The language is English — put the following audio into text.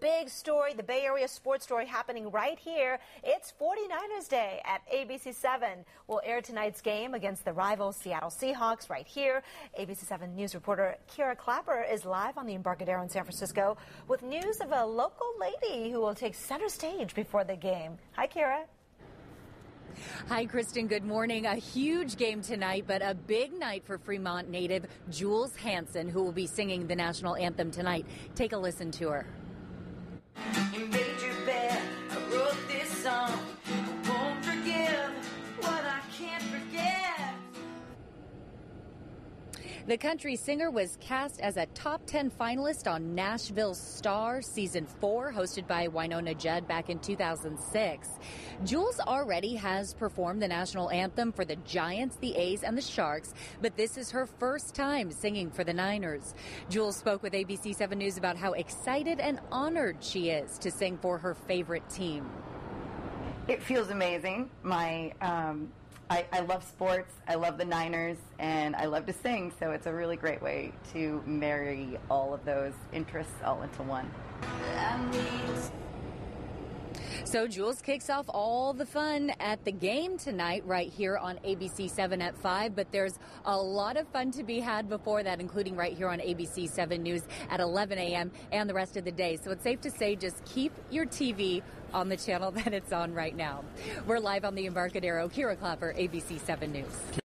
Big story, the Bay Area sports story happening right here. It's 49ers Day at ABC7. We'll air tonight's game against the rival Seattle Seahawks right here. ABC7 News reporter Kira Klapper is live on the Embarcadero in San Francisco with news of a local lady who will take center stage before the game. Hi, Kira. Hi, Kristen. Good morning. A huge game tonight, but a big night for Fremont native Jewels Hanson, who will be singing the national anthem tonight. Take a listen to her. The country singer was cast as a top 10 finalist on Nashville Star Season 4, hosted by Wynonna Judd back in 2006. Jewels already has performed the national anthem for the Giants, the A's, and the Sharks, but this is her first time singing for the Niners. Jewels spoke with ABC 7 News about how excited and honored she is to sing for her favorite team. It feels amazing. My um, I, I, love sports, I love the Niners, and I love to sing, so it's a really great way to marry all of those interests all into one. So Jewels kicks off all the fun at the game tonight right here on ABC 7 at 5, but there's a lot of fun to be had before that, including right here on ABC 7 News at 11 a.m. and the rest of the day. So it's safe to say just keep your TV on the channel that it's on right now. We're live on the Embarcadero. Kira Klapper, ABC 7 News.